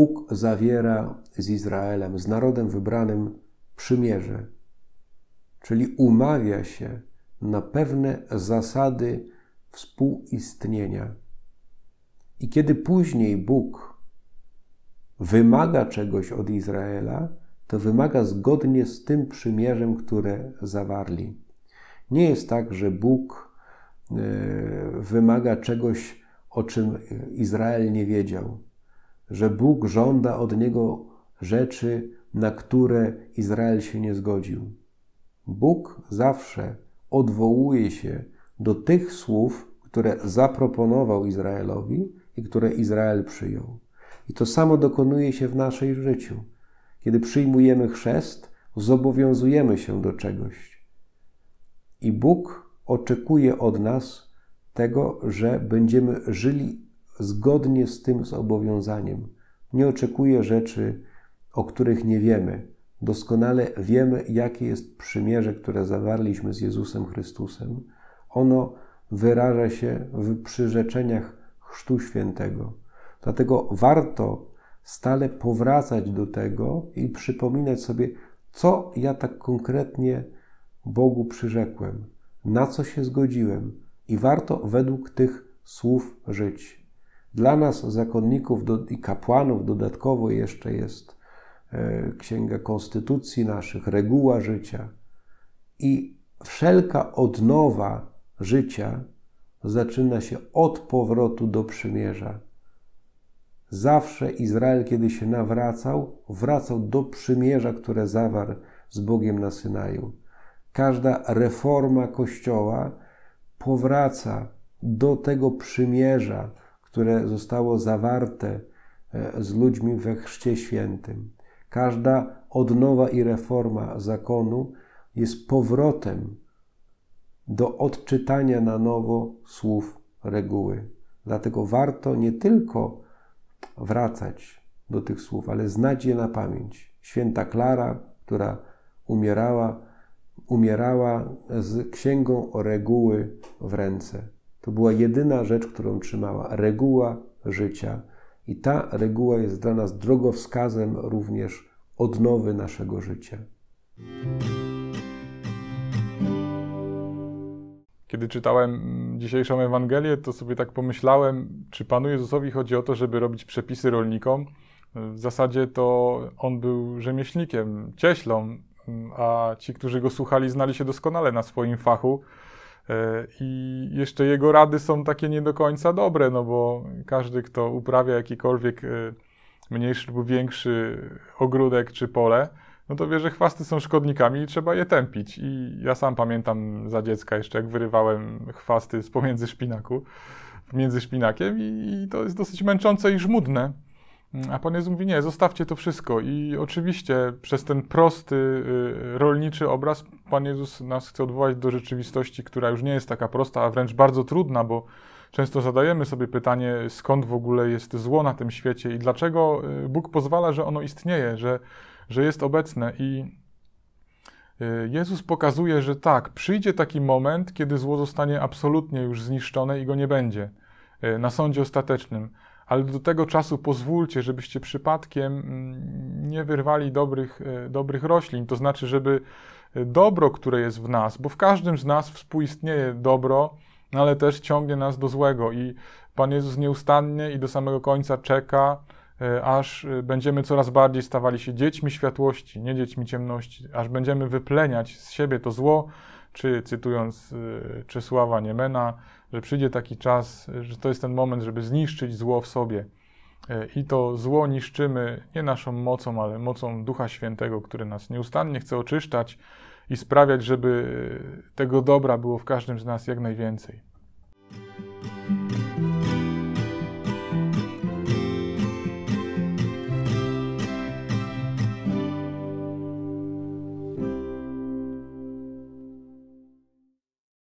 Bóg zawiera z Izraelem, z narodem wybranym przymierze, czyli umawia się na pewne zasady współistnienia. I kiedy później Bóg wymaga czegoś od Izraela, to wymaga zgodnie z tym przymierzem, które zawarli. Nie jest tak, że Bóg e, wymaga czegoś, o czym Izrael nie wiedział, że Bóg żąda od niego rzeczy, na które Izrael się nie zgodził. Bóg zawsze odwołuje się do tych słów, które zaproponował Izraelowi i które Izrael przyjął. I to samo dokonuje się w naszej życiu. Kiedy przyjmujemy chrzest, zobowiązujemy się do czegoś. I Bóg oczekuje od nas tego, że będziemy żyli zgodnie z tym zobowiązaniem. Nie oczekuje rzeczy, o których nie wiemy. Doskonale wiemy, jakie jest przymierze, które zawarliśmy z Jezusem Chrystusem. Ono wyraża się w przyrzeczeniach Chrztu Świętego. Dlatego warto stale powracać do tego i przypominać sobie, co ja tak konkretnie Bogu przyrzekłem, na co się zgodziłem, i warto według tych słów żyć. Dla nas, zakonników i kapłanów, dodatkowo jeszcze jest e, Księga Konstytucji naszych, reguła życia. I wszelka odnowa życia zaczyna się od powrotu do przymierza. Zawsze Izrael, kiedy się nawracał, wracał do przymierza, które zawarł z Bogiem na Synaju. Każda reforma Kościoła powraca do tego przymierza, które zostało zawarte e, z ludźmi we Chrzcie Świętym. Każda odnowa i reforma zakonu jest powrotem do odczytania na nowo słów reguły. Dlatego warto nie tylko wracać do tych słów, ale znać je na pamięć. Święta Klara, która umierała, umierała z księgą o reguły w ręce. To była jedyna rzecz, którą trzymała reguła życia. I ta reguła jest dla nas drogowskazem również odnowy naszego życia. Kiedy czytałem dzisiejszą Ewangelię, to sobie tak pomyślałem, czy Panu Jezusowi chodzi o to, żeby robić przepisy rolnikom. W zasadzie to on był rzemieślnikiem, cieślą, a ci, którzy go słuchali, znali się doskonale na swoim fachu. E, I jeszcze jego rady są takie nie do końca dobre, no bo każdy, kto uprawia jakikolwiek e, mniejszy lub większy ogródek czy pole, no to wie, że chwasty są szkodnikami i trzeba je tępić. I ja sam pamiętam za dziecka jeszcze, jak wyrywałem chwasty z pomiędzy szpinaku, między szpinakiem i, i to jest dosyć męczące i żmudne. A Pan Jezus mówi, nie, zostawcie to wszystko. I oczywiście przez ten prosty, y, rolniczy obraz Pan Jezus nas chce odwołać do rzeczywistości, która już nie jest taka prosta, a wręcz bardzo trudna, bo często zadajemy sobie pytanie, skąd w ogóle jest zło na tym świecie i dlaczego y, Bóg pozwala, że ono istnieje, że że jest obecne i y, Jezus pokazuje, że tak, przyjdzie taki moment, kiedy zło zostanie absolutnie już zniszczone i go nie będzie na sądzie ostatecznym. Ale do tego czasu pozwólcie, żebyście przypadkiem mm, nie wyrwali dobrych, y, dobrych roślin. To znaczy, żeby dobro, które jest w nas, bo w każdym z nas współistnieje dobro, ale też ciągnie nas do złego. I Pan Jezus nieustannie i do samego końca czeka, E, aż e, będziemy coraz bardziej stawali się dziećmi światłości, nie dziećmi ciemności, aż będziemy wypleniać z siebie to zło, czy cytując e, Czesława Niemena, że przyjdzie taki czas, że to jest ten moment, żeby zniszczyć zło w sobie. I to zło niszczymy nie naszą mocą, ale mocą Ducha Świętego, który nas nieustannie chce oczyszczać i sprawiać, żeby tego dobra było w każdym z nas jak najwięcej.